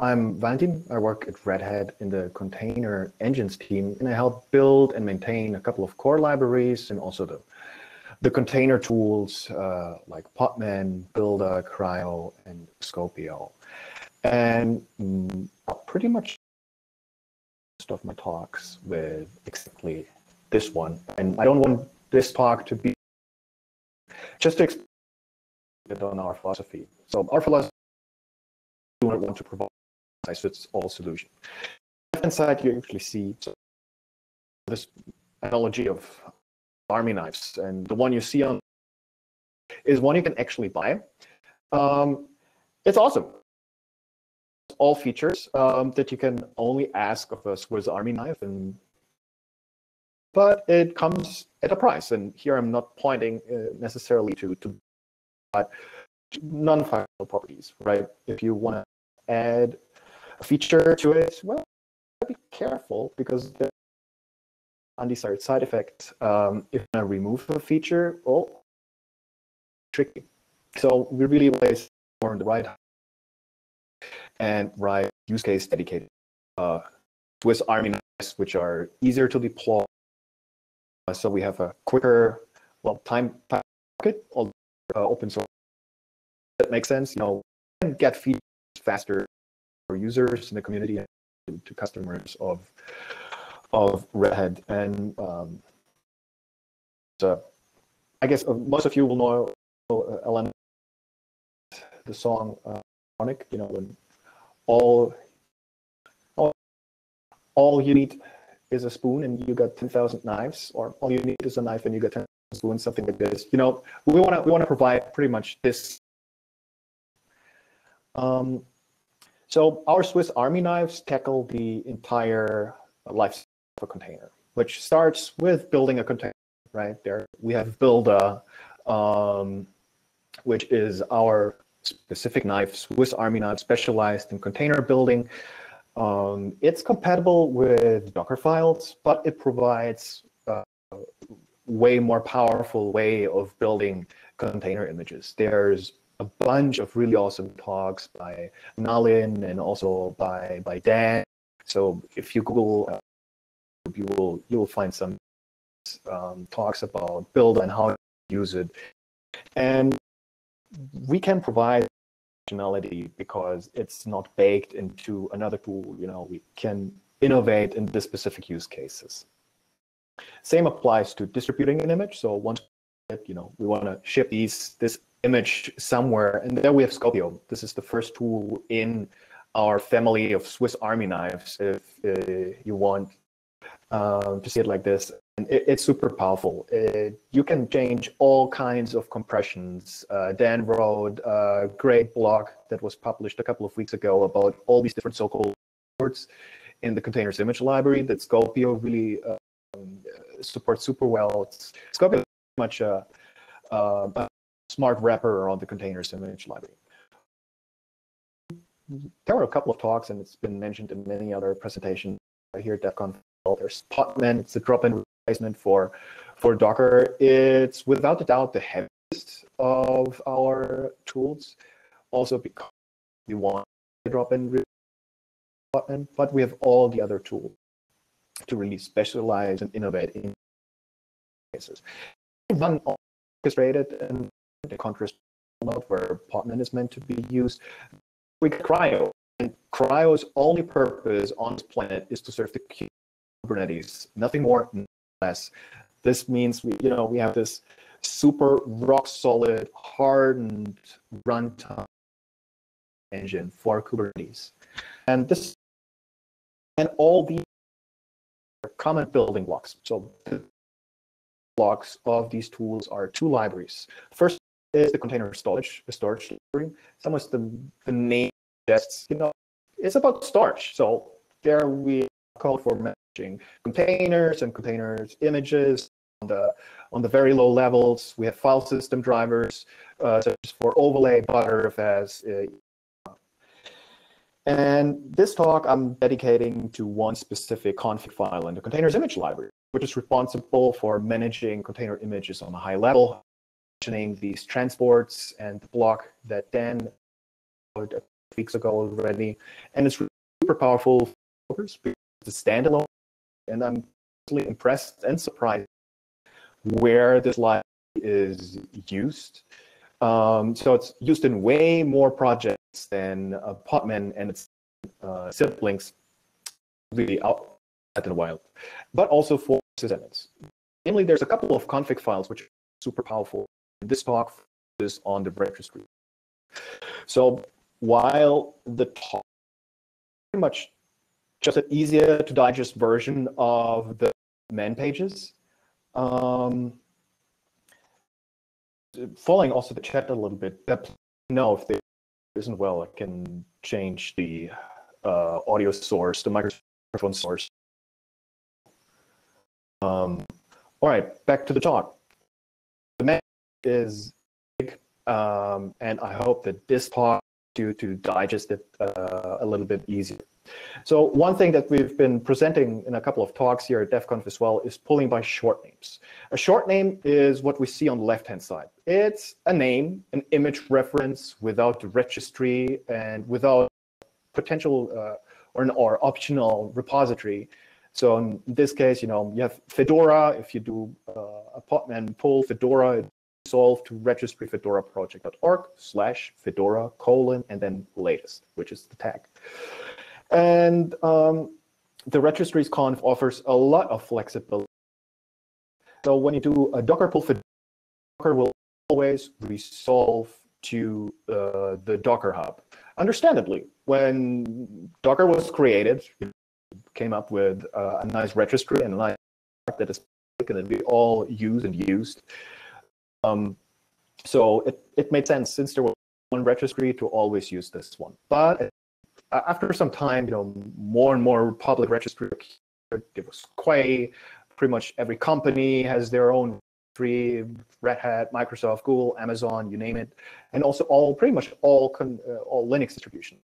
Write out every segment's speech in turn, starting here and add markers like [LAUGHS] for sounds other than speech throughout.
I'm Valentin. I work at Red Hat in the container engines team, and I help build and maintain a couple of core libraries and also the the container tools uh, like Podman, Buildah, CRI-O, and Skopeo. And mm, pretty much most of my talks with exactly this one. And I don't want this talk to be just to explain on our philosophy. So our philosophy do not want to provide a fits all solution. Left hand side, you actually see this analogy of army knives, and the one you see on is one you can actually buy. Um, it's awesome. All features um, that you can only ask of a Swiss Army knife, and but it comes at a price. And here I'm not pointing uh, necessarily to to but non-functional properties, right? If you want to add feature to it, well, be careful because the undesired side effect. Um, if I remove a feature, oh, tricky. So we really always more on the right and right use case dedicated uh, Swiss Army knives, which are easier to deploy. Uh, so we have a quicker, well, time packet, uh, open source. That makes sense. You know, get feedback faster for users in the community and to, to customers of of Red Hat. And um, so I guess uh, most of you will know uh, Alan, the song uh, you know, when all, all, all you need is a spoon and you got 10,000 knives, or all you need is a knife and you got ten spoons, something like this. You know, we want to we want to provide pretty much this. Um, so our Swiss Army knives tackle the entire life of a container, which starts with building a container, right? There we have Buildah, um, which is our specific knife, Swiss Army knife specialized in container building. Um, it's compatible with Docker files, but it provides a way more powerful way of building container images. There's a bunch of really awesome talks by Nalin and also by, by Dan. So if you Google uh, you will you will find some um, talks about build and how to use it, and we can provide functionality because it's not baked into another tool. You know, we can innovate in the specific use cases. Same applies to distributing an image. So once you know we want to ship these this image somewhere, and there we have Skopeo. This is the first tool in our family of Swiss Army knives. If uh, you want uh, to see it like this. And it, it's super powerful. It, you can change all kinds of compressions. Uh, Dan wrote a great blog that was published a couple of weeks ago about all these different so-called words in the containers image library that Skopeo really um, supports super well. It's, Skopeo is much uh, uh, a, a smart wrapper around the containers image library there were a couple of talks, and it's been mentioned in many other presentations here at DevConf there's Podman, it's a drop-in replacement for, for Docker. It's without a doubt the heaviest of our tools, also because we want to drop-in Podman, but we have all the other tools to really specialize and innovate in cases. One orchestrated and the contrast mode where Podman is meant to be used. We CRI-O, and CRI-O's only purpose on this planet is to serve the Kubernetes, nothing more, nothing less. This means we, you know, we have this super rock solid, hardened runtime engine for Kubernetes. And this and all the common building blocks. So blocks of these tools are two libraries. First is the container storage, the storage library. Some of the, the name suggests, you know, it's about storage. So there we call for managing containers and containers images on the on the very low levels. We have file system drivers uh, such as for overlay, Btrfs. Uh, and this talk I'm dedicating to one specific config file in the containers image library, which is responsible for managing container images on a high level, mentioning these transports and the block that Dan weeks ago already, and it's super powerful it's a standalone, and I'm really impressed and surprised where this library is used. Um, so it's used in way more projects than uh, Podman and its uh, siblings really out in the wild, but also for sysadmins. Namely, there's a couple of config files which are super powerful. This talk is on the registry. So while the talk pretty much just an easier to digest version of the man pages, um, following also the chat a little bit, know if there isn't well, I can change the uh, audio source, the microphone source. Um, all right, back to the talk. The map is big, um, and I hope that this part you to digest it uh, a little bit easier. So one thing that we've been presenting in a couple of talks here at DevConf as well is pulling by short names. A short name is what we see on the left-hand side. It's a name, an image reference without the registry and without potential uh, or an or optional repository. So in this case, you know, you have Fedora. If you do uh, a podman pull Fedora, solve to registry fedora project.org slash fedora colon and then latest, which is the tag. And um, the registries conf offers a lot of flexibility. So when you do a Docker pull for Docker will always resolve to uh, the Docker Hub. Understandably, when Docker was created, came up with uh, a nice registry and a nice that is that we all use and used. Um, so it, it made sense since there was one registry to always use this one. But uh, after some time, you know, more and more public registry. There was Quay. Pretty much every company has their own registry. Red Hat, Microsoft, Google, Amazon, you name it, and also all pretty much all uh, all Linux distributions.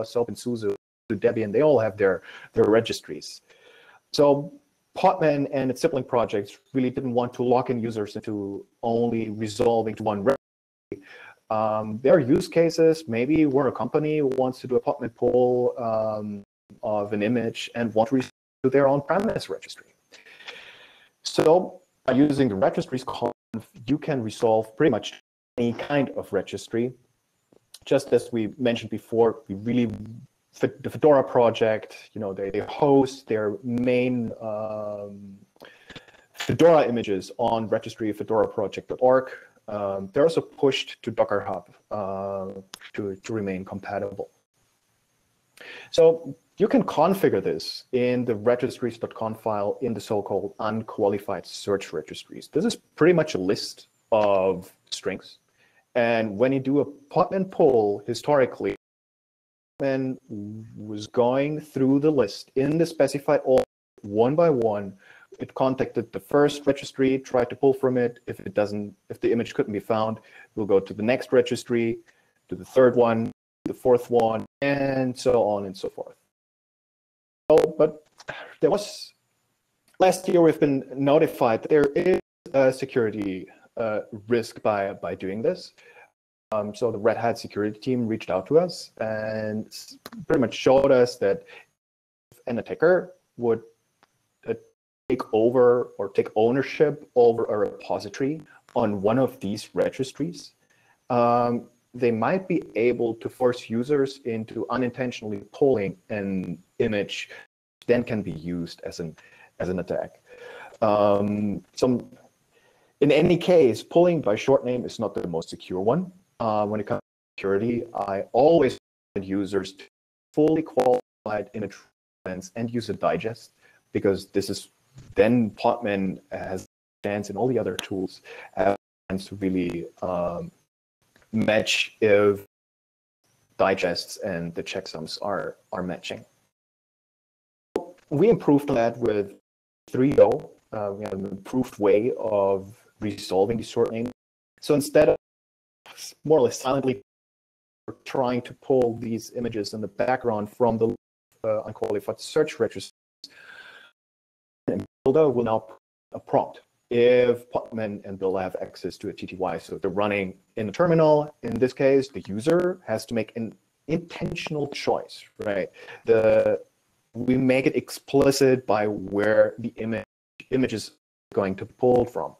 OpenSUSE, Debian, they all have their their registries. So Podman and its sibling projects really didn't want to lock in users into only resolving to one registry. Um, use cases, maybe where a company wants to do a Podman pull um, of an image and want to to their on-premise registry. So by using the registries conf, you can resolve pretty much any kind of registry. Just as we mentioned before, we really the Fedora project, you know, they, they host their main um, Fedora images on registry fedoraproject.org. Um, they're also pushed to Docker Hub uh, to, to remain compatible. So you can configure this in the registries.conf file in the so-called unqualified search registries. This is pretty much a list of strings. And when you do a Podman pull historically, Podman was going through the list in the specified order one by one it contacted the first registry, tried to pull from it. If it doesn't, if the image couldn't be found, we'll go to the next registry, to the third one, the fourth one, and so on and so forth. So, but there was last year we've been notified that there is a security uh, risk by by doing this. Um, so the Red Hat security team reached out to us and pretty much showed us that if an attacker would take over or take ownership over a repository on one of these registries, um, they might be able to force users into unintentionally pulling an image then can be used as an as an attack. Um, some, in any case, pulling by short name is not the most secure one. Uh, when it comes to security, I always want users to fully qualified image and use a digest because this is then Podman has chance and all the other tools have to really um, match if digests and the checksums are are matching. We improved that with 3.0. Uh, we have an improved way of resolving these short names. So instead of more or less silently trying to pull these images in the background from the uh, unqualified search registry, Buildah will now a prompt if Podman and Buildah have access to a TTY. So they're running in the terminal. In this case, the user has to make an intentional choice, right? The we make it explicit by where the image image is going to pull from.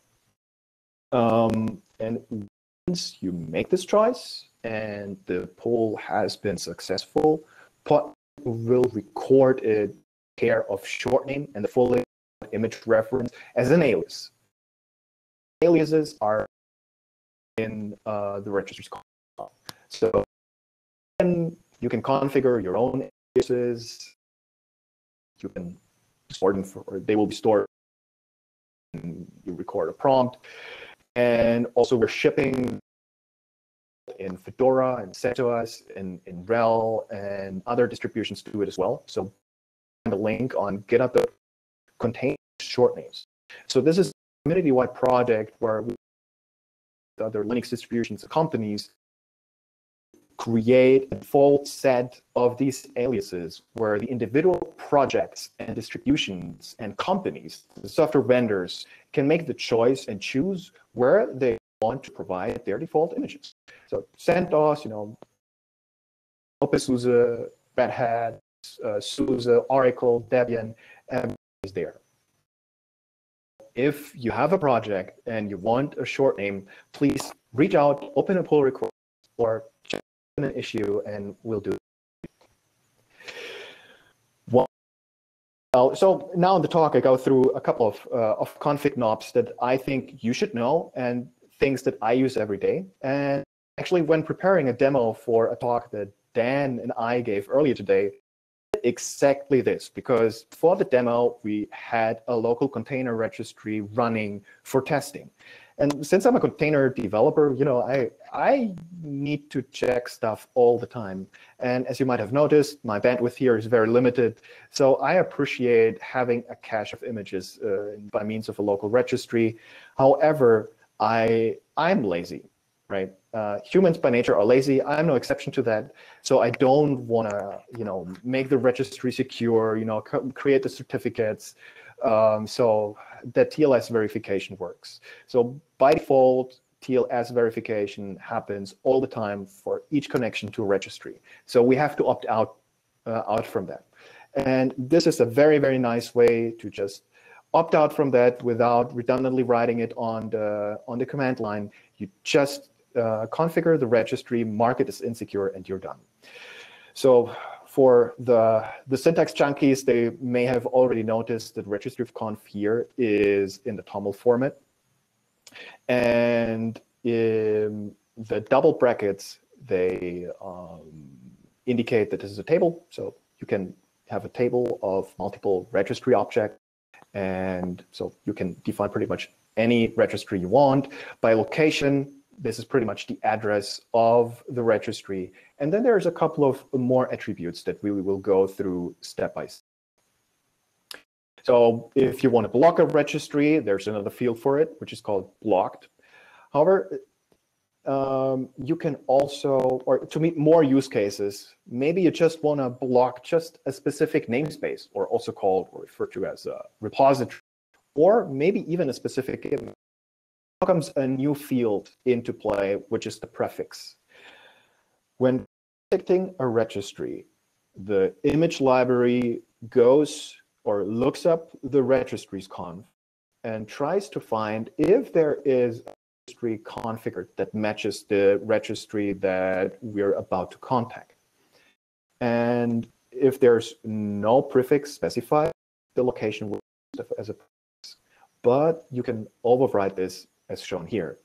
Um, and you make this choice and the pull has been successful, Pot will record a pair of short name and the full image reference as an alias. Aliases are in uh, the registry's So then you can configure your own aliases. You can store them for, they will be stored. You record a prompt. And also we're shipping in Fedora and CentOS and in RHEL and other distributions do it as well. So the link on GitHub contains short names. So this is a community-wide project where we, other Linux distributions and companies create a default set of these aliases where the individual projects and distributions and companies, the software vendors, can make the choice and choose where they want to provide their default images. So CentOS, you know, OpenSUSE, Red Hat, uh, SUSE, Oracle, Debian, is there. If you have a project and you want a short name, please reach out, open a pull request, or an issue, and we'll do it. Well, so now in the talk, I go through a couple of, uh, of config knobs that I think you should know and things that I use every day. And actually, when preparing a demo for a talk that Dan and I gave earlier today, exactly this, because for the demo, we had a local container registry running for testing. And since I'm a container developer, you know, I, I need to check stuff all the time. And as you might have noticed, my bandwidth here is very limited. So I appreciate having a cache of images uh, by means of a local registry. However, I I'm lazy, right? Uh, humans by nature are lazy. I'm no exception to that. So I don't want to, you know, make the registry secure, you know, create the certificates. Um, so that TLS verification works. So by default, TLS verification happens all the time for each connection to a registry. So we have to opt out uh, out from that. And this is a very, very nice way to just opt out from that without redundantly writing it on the on the command line. You just uh, configure the registry, mark it as insecure, and you're done. So for the, the syntax junkies, they may have already noticed that registry of conf here is in the TOML format. And in the double brackets, they um, indicate that this is a table. So you can have a table of multiple registry objects and so you can define pretty much any registry you want. By location, this is pretty much the address of the registry. And then there's a couple of more attributes that we will go through step by step. So if you want to block a registry, there's another field for it, which is called blocked. However, um, you can also, or to meet more use cases, maybe you just want to block just a specific namespace, or also called or referred to as a repository, or maybe even a specific image. Comes a new field into play, which is the prefix. When detecting a registry, the image library goes or looks up the registry's conf and tries to find if there is a registry configured that matches the registry that we're about to contact. And if there's no prefix specified, the location will be as a prefix. But you can override this as shown here.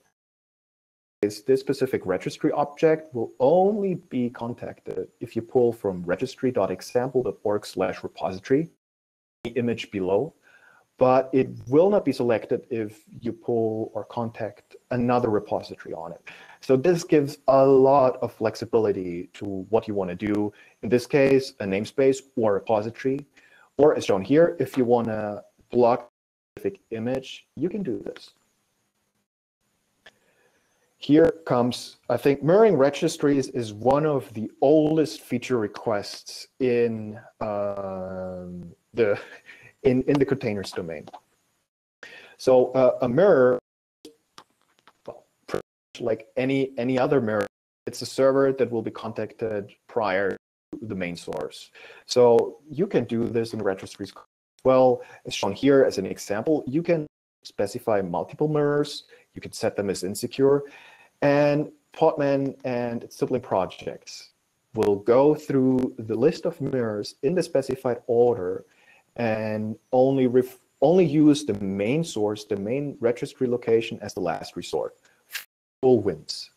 Is this specific registry object will only be contacted if you pull from registry.example.org slash repository, the image below, but it will not be selected if you pull or contact another repository on it. So this gives a lot of flexibility to what you want to do. In this case, a namespace or repository, or as shown here, if you want to block specific image, you can do this. Here comes, I think mirroring registries is one of the oldest feature requests in um, the in, in the containers domain. So uh, a mirror, well, like any any other mirror, it's a server that will be contacted prior to the main source. So you can do this in registries well. As shown here as an example, you can specify multiple mirrors. You can set them as insecure. And Podman and its sibling projects will go through the list of mirrors in the specified order and only ref only use the main source, the main registry location as the last resort. Full wins.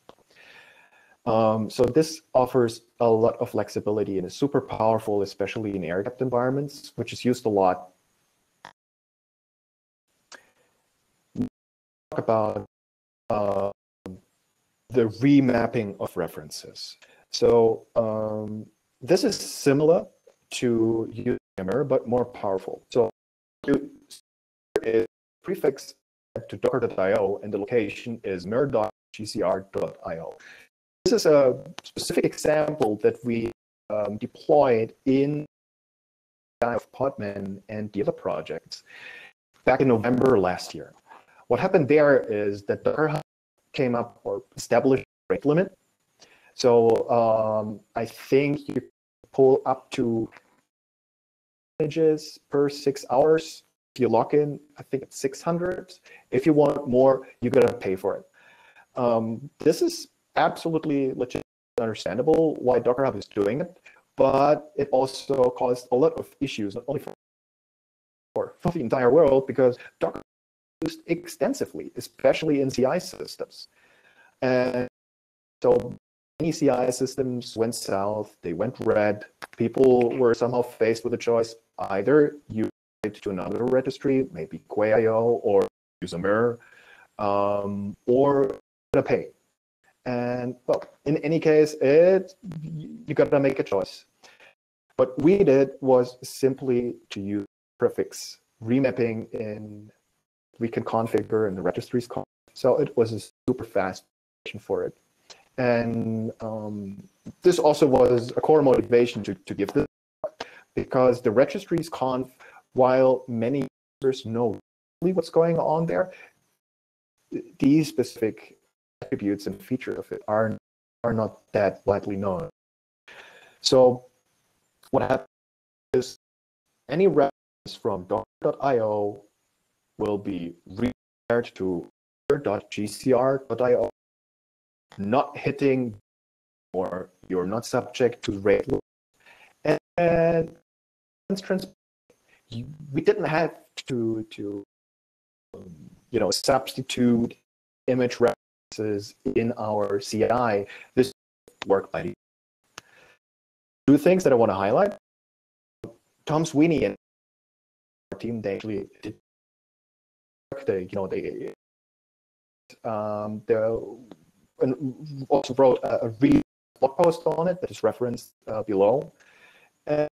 Um, so this offers a lot of flexibility and is super powerful, especially in air-gapped environments, which is used a lot. About uh, the remapping of references. So um, this is similar to UMR, but more powerful. So is prefix to docker.io and the location is mir.gcr.io. This is a specific example that we um, deployed in of Podman and the other projects back in November last year. What happened there is that Docker came up or established a rate limit. So um, I think you pull up to images per six hours. If you log in, I think it's 600. If you want more, you gotta pay for it. Um, this is absolutely legit understandable why Docker Hub is doing it, but it also caused a lot of issues, not only for, for, the entire world, because Docker used extensively, especially in CI systems. And so many CI systems went south, they went red. People were somehow faced with a choice. Either you it to another registry, maybe Quay.io or use a mirror, um, or pay. And well, in any case, it you gotta make a choice. What we did was simply to use prefix remapping in we can configure and the registries. So it was a super fast for it. And um, this also was a core motivation to, to give this because the registries conf, while many users know really what's going on there, these specific attributes and features of it are, are not that widely known. So what happens is any reference from docker.io will be required to .gcr.io, not hitting or you're not subject to rate and, we didn't have to to you know substitute image references in our CI. This worked by two things that I want to highlight. Tom Sweeney and our team they actually did they you know they um they also wrote a, a really blog post on it that is referenced uh, below. And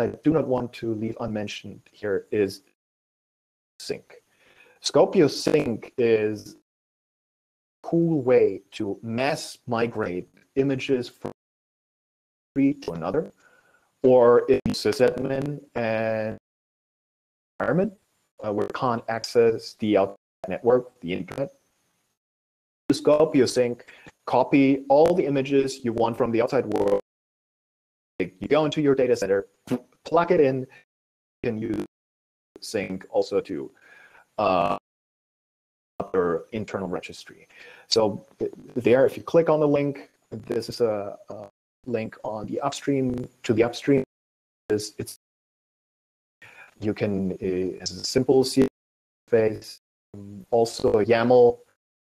I do not want to leave unmentioned here is sync. Skopeo sync is a cool way to mass migrate images from one to another, or if sysadmin and environment uh, where can't access the outside network, the internet, Skopeo sync, copy all the images you want from the outside world. You go into your data center, plug it in, and use sync also to uh, other internal registry. So there, if you click on the link, this is a, a link on the upstream to the upstream. It's, it's you can uh, as a simple CSS face, also YAML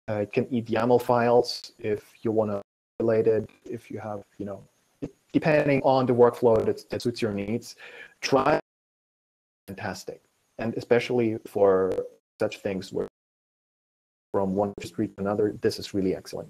uh, it can eat YAML files if you want to relate it, if you have, you know, depending on the workflow that, that suits your needs. Try fantastic. And especially for such things where from one registry to another, this is really excellent.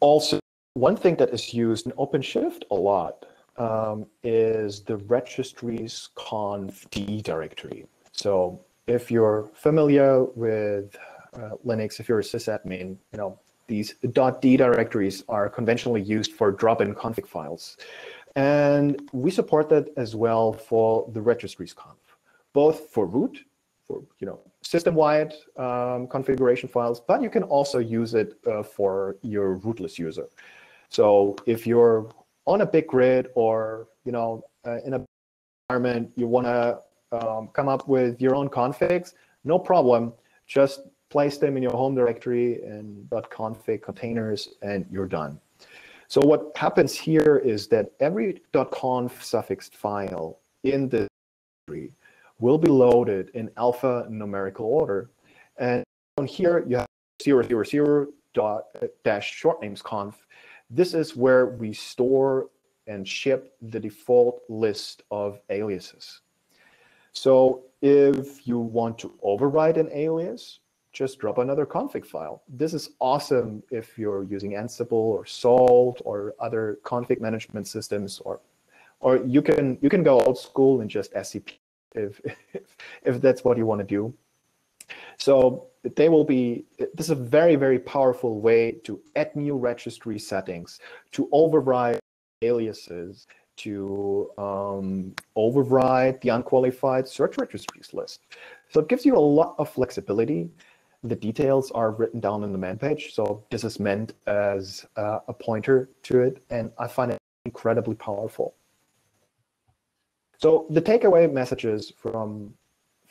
Also, one thing that is used in OpenShift a lot um, is the registries conf d directory. So if you're familiar with uh, Linux, if you're a sysadmin, you know, these .d directories are conventionally used for drop-in config files. And we support that as well for the registries conf, both for root, for you know system-wide um, configuration files, but you can also use it uh, for your rootless user. So if you're on a big grid or you know uh, in a environment you want to um, come up with your own configs, no problem. Just place them in your home directory in .config containers, and you're done. So what happens here is that every .conf suffixed file in the directory will be loaded in alpha numerical order. And on here, you have 000 dot dash short names conf. This is where we store and ship the default list of aliases. So if you want to override an alias, just drop another config file. This is awesome if you're using Ansible or Salt or other config management systems, or or you can you can go old school and just SCP if, if, [LAUGHS] if that's what you want to do. So they will be, this is a very, very powerful way to add new registry settings, to override aliases, to um, override the unqualified search registries list. So it gives you a lot of flexibility. The details are written down in the man page. So this is meant as uh, a pointer to it. And I find it incredibly powerful. So the takeaway messages from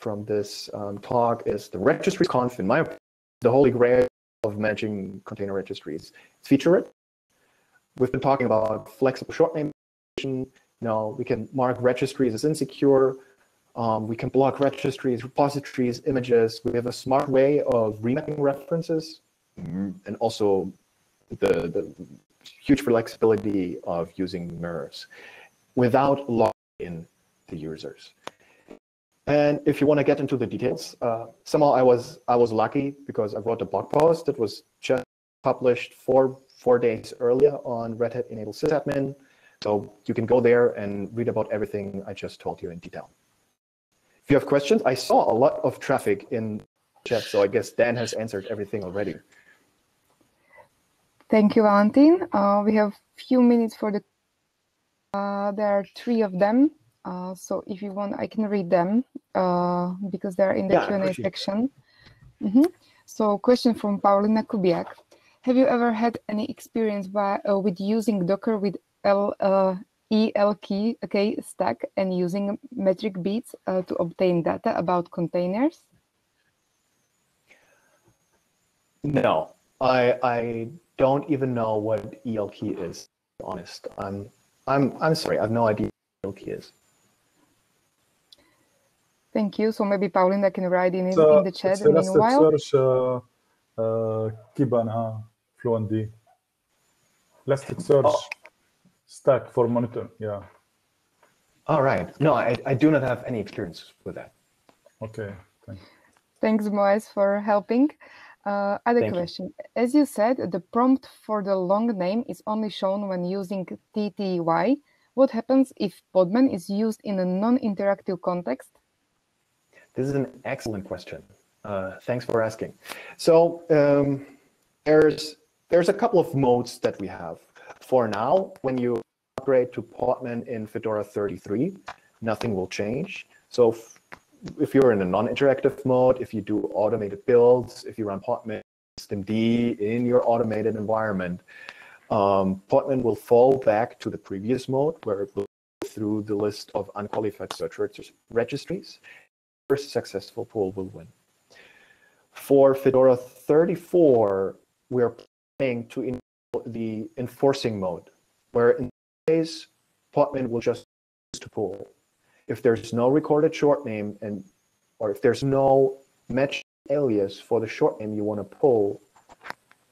from this um, talk is the registry conf, in my opinion, the holy grail of managing container registries. It's feature. We've been talking about flexible short name. You know, we can mark registries as insecure. Um, we can block registries, repositories, images. We have a smart way of remapping references, mm-hmm. and also the, the huge flexibility of using mirrors without locking in the users. And if you want to get into the details, uh, somehow I was I was lucky because I wrote a blog post that was just published four four days earlier on Red Hat Enable Sysadmin. So you can go there and read about everything I just told you in detail. If you have questions, I saw a lot of traffic in chat, so I guess Dan has answered everything already. Thank you, Valentin. Uh, we have a few minutes for the. Uh, there are three of them. Uh, so if you want, I can read them uh, because they're in the yeah, Q&A section. Mm -hmm. So question from Paulina Kubiak. Have you ever had any experience by, uh, with using Docker with L, uh, ELK okay, stack and using metric beats uh, to obtain data about containers? No, I, I don't even know what ELK is, honest. I'm, I'm, I'm sorry, I have no idea what ELK is. Thank you. So maybe Paulina can write in, so in the chat in meanwhile. search uh, uh, Kibana Fluentd. Elasticsearch oh. stack for monitor. Yeah. All right. No, I, I do not have any experience with that. Okay. Thanks. Thanks, Moaz, for helping. Uh, other Thank question. You. As you said, the prompt for the long name is only shown when using TTY. What happens if Podman is used in a non-interactive context this is an excellent question. Uh, thanks for asking. So um, there's there's a couple of modes that we have. For now, when you upgrade to Podman in Fedora 33, nothing will change. So if, if you're in a non-interactive mode, if you do automated builds, if you run Podman systemd in your automated environment, um, Podman will fall back to the previous mode where it will go through the list of unqualified search registries first successful pull will win. For Fedora 34, we're planning to enable the enforcing mode, where in case Podman will just use to pull. If there's no recorded short name and or if there's no match alias for the short name you want to pull,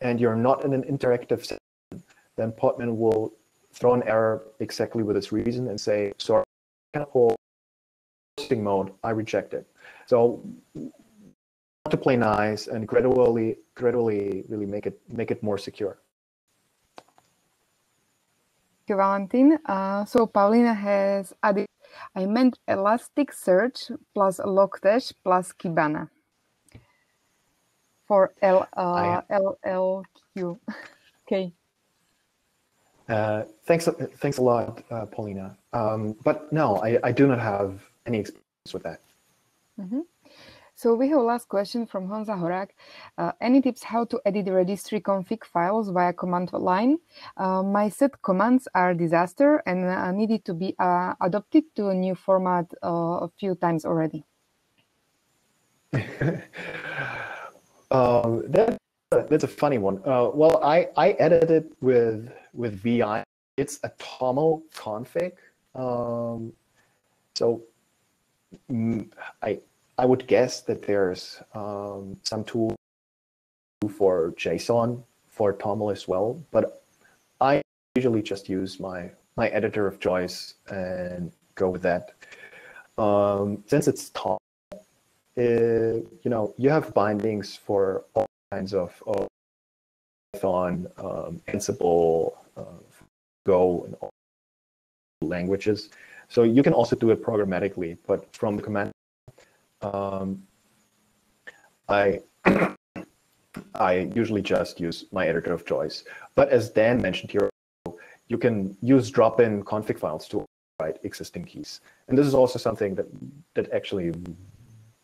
and you're not in an interactive setting, then Podman will throw an error exactly with its reason and say, sorry, I pull mode, I reject it. So to play nice and gradually, gradually, really make it make it more secure. Thank you, Valentin. Uh, so Paulina has added. I meant Elasticsearch plus Logstash plus Kibana for L uh, LLQ. [LAUGHS] okay. Uh, thanks, thanks a lot, uh, Paulina. Um, but no, I, I do not have any experience with that. Mm -hmm. So we have a last question from Honza Horak. Uh, any tips how to edit the registry config files via command line? Uh, my sed commands are disaster and uh, needed to be uh, adopted to a new format uh, a few times already. [LAUGHS] um, that, that's a funny one. Uh, well, I, I edited with with VI. It's a Toml config. Um, so I I would guess that there's um, some tool for JSON for Toml as well, but I usually just use my my editor of choice and go with that. Um, since it's Toml, it, you know, you have bindings for all kinds of, of Python, um, Ansible, uh, Go, and all languages. So you can also do it programmatically, but from the command um, I [COUGHS] I usually just use my editor of choice. But as Dan mentioned here, you can use drop-in config files to write existing keys. And this is also something that that actually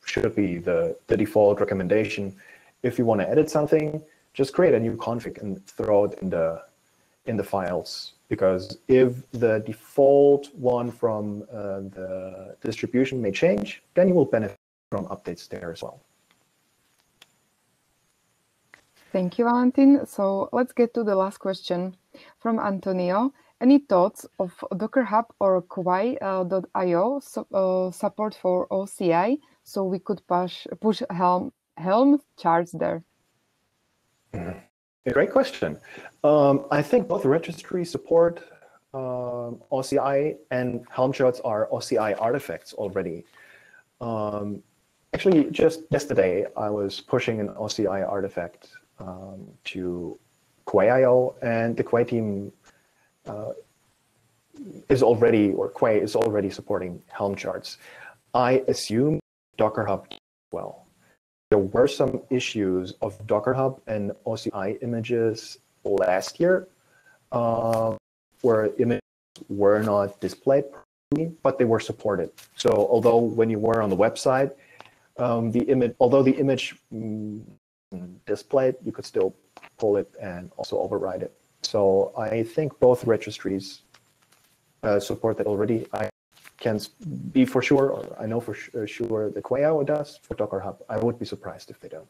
should be the, the default recommendation. If you want to edit something, just create a new config and throw it in the in the files. Because if the default one from uh, the distribution may change, then you will benefit from updates there as well. Thank you, Valentin. So let's get to the last question from Antonio. Any thoughts of Docker Hub or Quay.io uh, so, uh, support for OCI so we could push, push Helm, Helm charts there? A great question. Um, I think both registries support um, OCI and Helm charts are OCI artifacts already. Um, Actually, just yesterday, I was pushing an OCI artifact um, to Quay.io, and the Quay team uh, is already, or Quay is already supporting Helm charts. I assume Docker Hub well. There were some issues of Docker Hub and OCI images last year, uh, where images were not displayed properly, but they were supported. So although when you were on the website, um, the image, although the image displayed, you could still pull it and also override it. So I think both registries uh, support that already. I can be for sure, or I know for uh, sure the Quay.io does for Docker Hub. I would be surprised if they don't.